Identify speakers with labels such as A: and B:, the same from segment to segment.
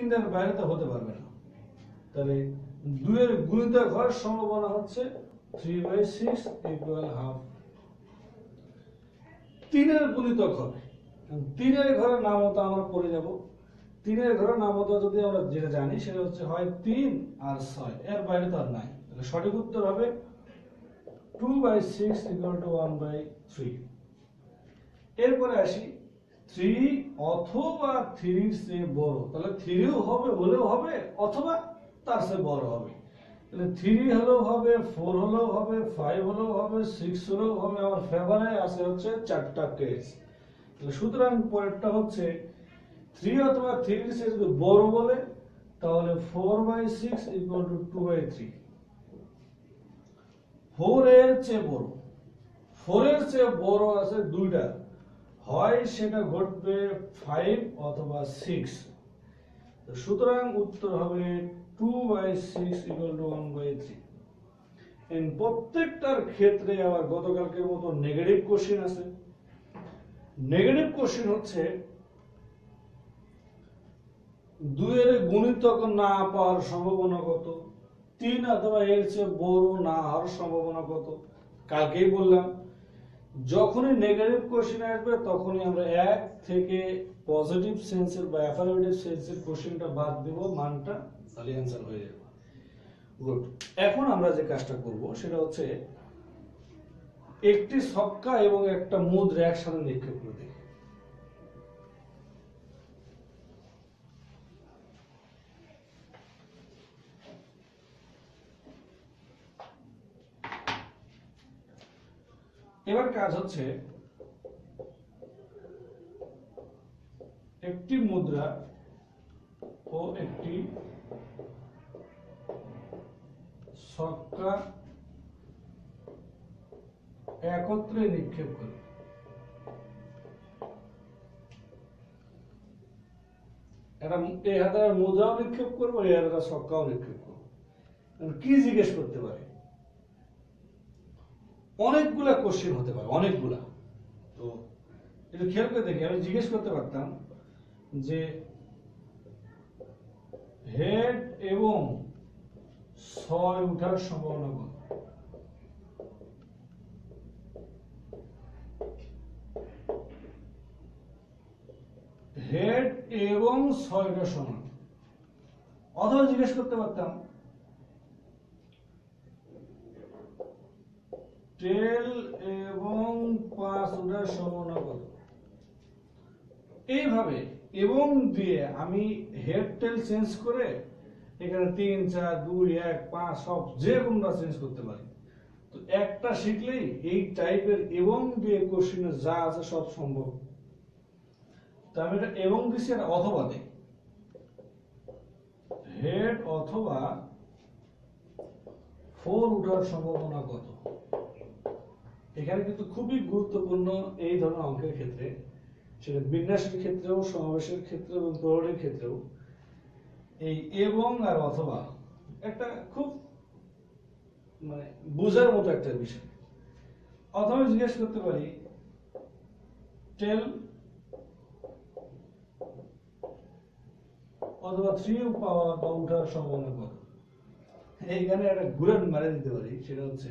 A: তিনের বাইরে তো হতে পারবে না। তাহলে দুইয়ের গুণিতক হওয়ার সম্ভাবনা হচ্ছে three by six equal half তিনের গুণিতক হবে। তিনের ঘরের নাম মতো আমরা পড়ে যাব। তিনের ঘরের নাম মতো যদি আমরা যেটা জানি, সেটা হচ্ছে হয় তিন আর ছয়। এর বাইরে তো আর নাই। তাহলে সঠিক উত্তর হবে two by six equal to one by three এরপরে আসি থ্রি অথবা থ্রির চেয়ে বড়। তাহলে থ্রিও হবে হলেও হবে, অথবা তার চেয়ে বড় হবে। তাহলে থ্রি হলেও হবে ফোর হলেও হবে ফাইভ হলেও হবে সিক্স হলেও হবে। আমার ফেভারে আছে হচ্ছে চারটা কেস তাহলে সুতরাং পরেরটা হচ্ছে থ্রি অথবা থ্রির চেয়ে যদি বড় বলে, তাহলে four by six equal to two by three four এর চেয়ে বড়। ফোর এর চেয়ে বড় আছে দুইটা। হয় সেটা ঘটবে ফাইভ অথবা সিক্স সুতরাং উত্তর হবে two by six equal to one by three প্রত্যেকটার ক্ষেত্রে আবার গতকালকের মতো নেগেটিভ কোশ্চেন আছে। নেগেটিভ কোশ্চেন হচ্ছে দুইয়ের গুণিতক না পাওয়ার সম্ভাবনা কত? তিন অথবা এর চেয়ে বড় না হওয়ার সম্ভাবনা কত? কালকেই বললাম। যখনই নেগেটিভ কোশ্চেন আসবে, তখনই আমরা এক থেকে পজিটিভ সেন্সের বা অ্যাফারমেটিভ সেন্সের কোশ্চেনটা বাদ দেব, মানটা তাহলে অ্যান্সার হয়ে যাবে। গুড এখন আমরা যে কাজটা করব, সেটা হচ্ছে একটি ছক্কা এবং একটা মুদ্রা একসাথে নিক্ষেপ করে দেখি এবার কাজ হচ্ছে একটি মুদ্রা ও একটি ছক্কা একত্রে নিক্ষেপ করে। এটা এই হাতে মুদ্রাও নিক্ষেপ করব এই হাতে ছক্কাও নিক্ষেপ করব। কি জিজ্ঞেস করতে পারে? অনেকগুলা কোশ্চেন হতে পারে, অনেকগুলা। তো একটু খেয়াল করে দেখি, আমি জিজ্ঞেস করতে পারতাম যে হেড এবং ছয় উঠার সম্ভাবনা কত? হেড এবং ছয়টা সমান। অথবা জিজ্ঞেস করতে পারতাম টেল এবং পাঁচ ওটার সম্ভাবনা কত এইভাবে এবং দিয়ে আমি হেড টেল চেঞ্জ করে এখানে তিন, চার, দুই, এক, পাঁচ, সব যে কোনটা চেঞ্জ করতে পারি। তো একটা শিখলেই এই টাইপের এবং দিয়ে কোশ্চেনে যা আছে সব সম্ভব। তা আমি এটা এবং দিছি আর অথবা দেই। হেড অথবা ফোর উঠার সম্ভাবনা কত? এখানে কিন্তু খুবই গুরুত্বপূর্ণ এই ধরনের অঙ্কের ক্ষেত্রে, সেটা বিন্যাসের ক্ষেত্রেও, সমাবেশের ক্ষেত্রে এবং প্রহরের ক্ষেত্রেও। এই এবং আর অথবা একটা খুব মানে বোঝার মতো একটা বিষয়। অথবা জিজ্ঞেস করতে পারি, টেল অথবা থ্রি পাওয়া বা উঠার সম্ভাবনা কত? এইখানে একটা ঘুরান মারে দিতে পারি, সেটা হচ্ছে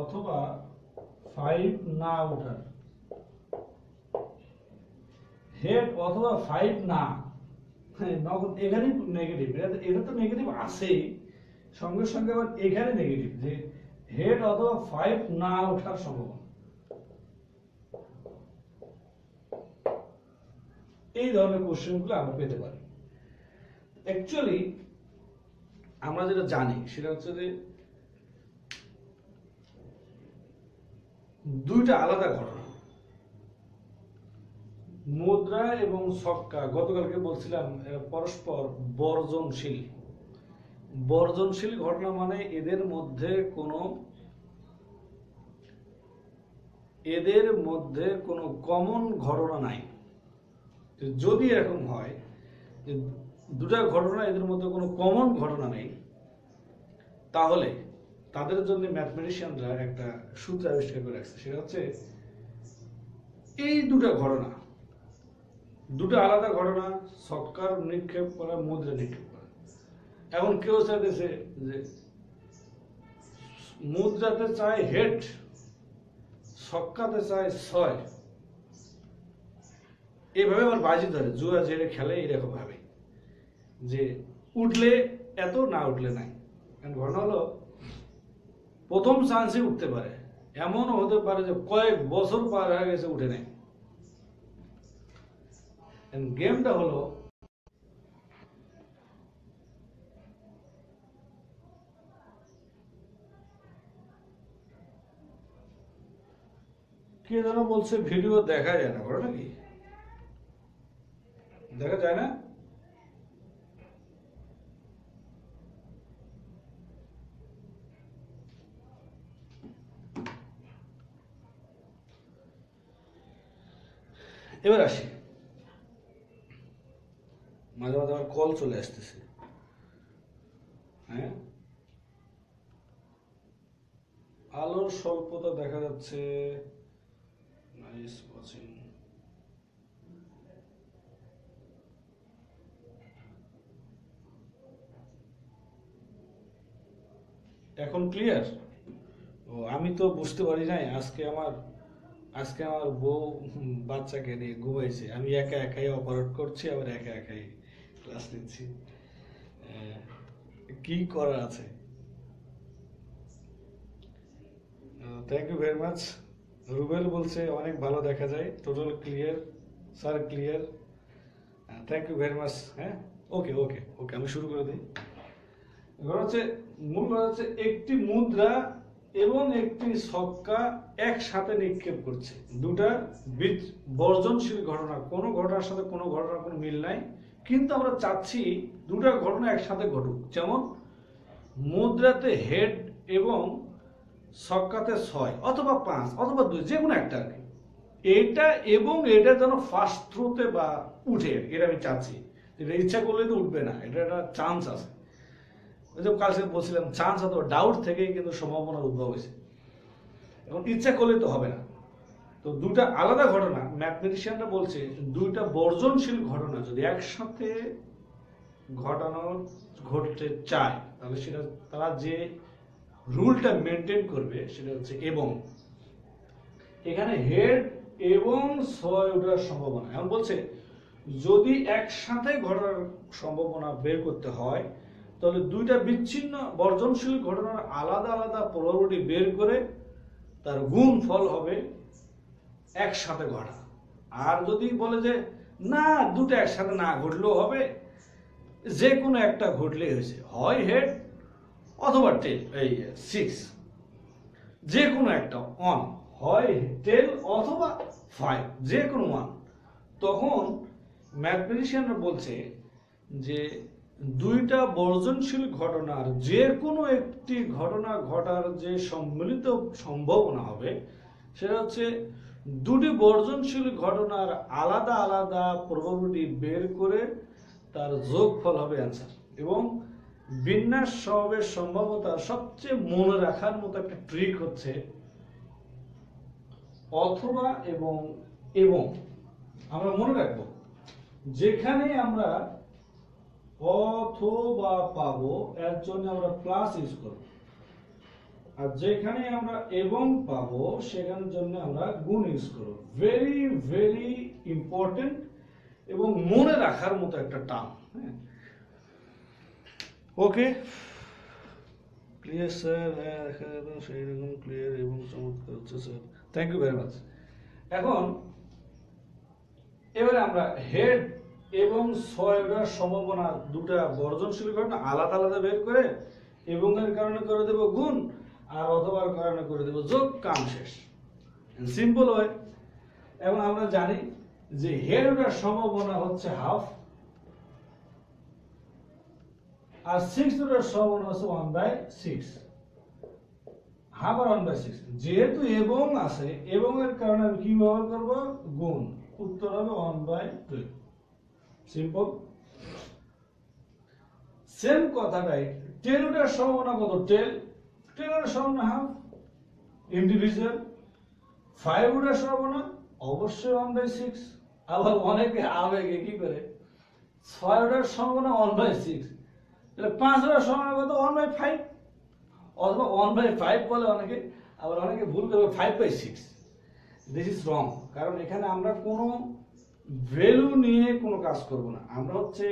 A: অথবা ফাইভ না ওঠার। হেড অথবা ফাইভ না। হ্যাঁ, এখানেই নেগেটিভ এটা তো নেগেটিভ সঙ্গে সঙ্গে আবার এখানে নেগেটিভ যে হেড অথবা ফাইভ না ওঠার সম্ভাবনা। এই ধরনের কোশ্চেনগুলো আমরা পেতে পারি। অ্যাকচুয়ালি আমরা যেটা জানি সেটা হচ্ছে যে দুইটা আলাদা ঘটনা। মুদ্রা এবং ছক্কা গতকালকে বলছিলাম পরস্পর বর্জনশীল। বর্জনশীল ঘটনা মানে এদের মধ্যে কোনো, এদের মধ্যে কোনো কমন ঘটনা নাই। যদি এরকম হয় দুটা ঘটনা এদের মধ্যে কোনো কমন ঘটনা নেই, তাহলে তাদের জন্য ম্যাথমেটিশিয়ানরা একটা সূত্র আবিষ্কার করে রাখছে। সেটা হচ্ছে, এই দুটো ঘটনা, দুটো আলাদা ঘটনা, সৎকার নিক্ষেপ করা, মুদ্রা নিক্ষেপ করা। এখন কেউ চাইতেছে যে মুদ্রাতে চাই হেড সক্কাতে চাই ছয়। এইভাবে আমার বাজি ধরে, জুয়া জেরে খেলে এরকম ভাবে যে উঠলে এত, না উঠলে নাই। কারণ ঘটনা হলো প্রথম চান্সে উঠতে পারে। এমনও হতে পারে যে কয়েক বছর পার হয়ে গেছে উঠে নেই। গেমটা হলো, কে যেন বলছে, ভিডিও দেখা যায় না, করে নাকি? দেখা যায় না? এবার আসি। মাঝে মাঝে আমার কল চলে আসতেছে। হ্যাঁ? আলোর স্বল্পতা দেখা যাচ্ছে। নাইস এখন ক্লিয়ার ও, আমি তো বুঝতে পারি নাই, আজকে আমার আজকে আমার বউ বাচ্চাকে নিয়ে ঘুমাইছে। আমি একা একাই অপারেট করছি, আবার একা একাই ক্লাস নিচ্ছি। কি করার আছে? Thank you very much Rubel বলছে, অনেক ভালো দেখা যায়। Total clear sir clear thank you very much হ্যাঁ? ওকে ওকে ওকে আমি শুরু করে দিই। এবার হচ্ছে, মূল হচ্ছে, একটি মুদ্রা এবং একটি ছক্কা একসাথে নিক্ষেপ করছে। দুটা বর্জনশীল ঘটনা, কোনো ঘটনার সাথে কোনো ঘটনার কোনো মিল নাই। কিন্তু আমরা চাচ্ছি দুটা ঘটনা একসাথে ঘটুক। যেমন মুদ্রাতে হেড এবং ছক্কাতে ছয়, অথবা পাঁচ, অথবা দুই যে কোনো একটা আর এটা এবং এটা যেন ফার্স্ট থ্রোতে বা উঠে, এটা আমি চাচ্ছি। এটা ইচ্ছা করলে তো উঠবে না, এটা একটা চান্স আছে। ওই যে কালকে বলছিলাম চান্স অথবা ডাউট থেকেই কিন্তু সম্ভাবনার উদ্ভব হয়েছে। এখন ইচ্ছা করলে তো হবে না। তো দুটা আলাদা ঘটনা ম্যাথমেটিশিয়ানরা বলছে দুইটা বর্জনশীল ঘটনা, যদি একসাথে ঘটানো ঘটতে চায়, তাহলে সেটা তারা যে রুলটা মেনটেন করবে, সেটা হচ্ছে এবং। এখানে হেড এবং ছয় ওঠার সম্ভাবনা। এখন বলছে, যদি একসাথে ঘটার সম্ভাবনা বের করতে হয় তাহলে দুইটা বিচ্ছিন্ন বর্জনশীল ঘটনার আলাদা আলাদা প্রভাবটি বের করে তার গুণ ফল হবে একসাথে ঘটা। আর যদি বলে যে, না, দুটো একসাথে না ঘটলেও হবে যে কোনো একটা ঘটলেই হয়েছে, হয় হেড অথবা টেল, এই সিক্স যে কোনো একটা অন হয় টেল অথবা ফাইভ যে কোনো ওয়ান। তখন ম্যাথমেটিশিয়ানরা বলছে যে দুইটা বর্জনশীল ঘটনার যে কোনো একটি ঘটনা ঘটার যে সম্মিলিত সম্ভাবনা হবে, সেটা হচ্ছে দুটি বর্জনশীল ঘটনার আলাদা আলাদা প্রবাবিলিটি বের করে তার যোগফল হবে অ্যান্সার এবং বিন্যাস স্বভাবের সম্ভাবতা সবচেয়ে মনে রাখার মতো একটা ট্রিক হচ্ছে অথবা এবং এবং। আমরা মনে রাখব, যেখানে আমরা অথবা পাবো এর জন্য আমরা প্লাস ইউজ করব। আর যেখানে আমরা এবং পাবো সেখানের জন্য আমরা গুণ ইউজ করব। ভেরি ভেরি ইম্পর্টেন্ট এবং মনে রাখার মতো একটা টার্ম হ্যাঁ? ওকে ক্লিয়ার স্যার হ্যাঁ দেখা যাবে সেই রকম ক্লিয়ার এবং চমৎকার হচ্ছে sir thank you very much এখন, এবারে আমরা হেড এবং ছয়টার সম্ভাবনা দুটা বর্জনশীল ঘটনা, আলাদা আলাদা বের করে এবং এর কারণে করে দেব গুণ আর অথবার কারণে করে দেব যোগ, কাম শেষ। সিম্পল হয়। এবং আমরা জানি যে হেড ওটার সম্ভাবনা হচ্ছে হাফ আর সিক্স ওটার সম্ভাবনা হচ্ছে ওয়ান বাই সিক্স হাফ আর ওয়ান বাই সিক্স যেহেতু এবং আছে, এবং এর কারণে আমি কি ব্যবহার করব? গুণ। উত্তর হবে one by twelve simple same কথাটাই টেন ওটার সম্ভাবনা কত? টেন ওটার সম্ভাবনা হাফ ইন্ডিভিজুয়াল ফাইভ সম্ভাবনা, অবশ্যই ওয়ান বাই সিক্স আবার অনেকে আবেগে, কি করে? ছয় ওটার সম্ভাবনা ওয়ান বাই সিক্স তাহলে পাঁচ ওটার সম্ভাবনা কত? ওয়ান বাই ফাইভ অথবা ওয়ান বাই ফাইভ বলে অনেকে, আবার অনেকে ভুল করবে five by six this is wrong কারণ এখানে আমরা কোনো ভ্যালু নিয়ে কোনো কাজ করব না। আমরা হচ্ছে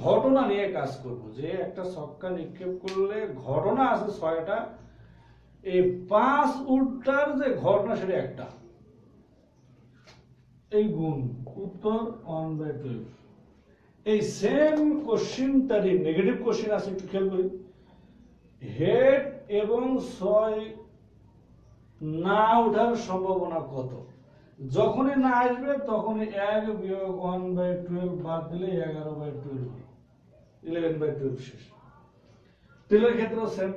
A: ঘটনা নিয়ে কাজ করব। যে একটা ছক্কা নিক্ষেপ করলে ঘটনা আছে ছয়টা, এই পাঁচ উল্টার যে ঘটনা সেটা একটা। এই গুণ, উত্তর ওয়ান বাই টুয়েলভ এই সেম কোশ্চিনটারই নেগেটিভ কোশ্চিন আছে, একটু খেয়াল করি। হেড এবং ছয় না ওঠার সম্ভাবনা কত? যখনই না আসবে, তখনই এক বিয়োগ ওয়ান বাই টুয়েলভ বাদ দিলে এগারো by twelve eleven by twelve শেষ। টেলের ক্ষেত্রেও সেম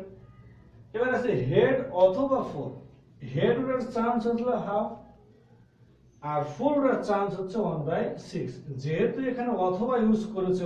A: এবার আছে হেড অথবা ফোর হেড ওঠার চান্স হচ্ছে হাফ আর ফোর ওঠার চান্স হচ্ছে ওয়ান বাই সিক্স যেহেতু এখানে অথবা ইউজ করেছে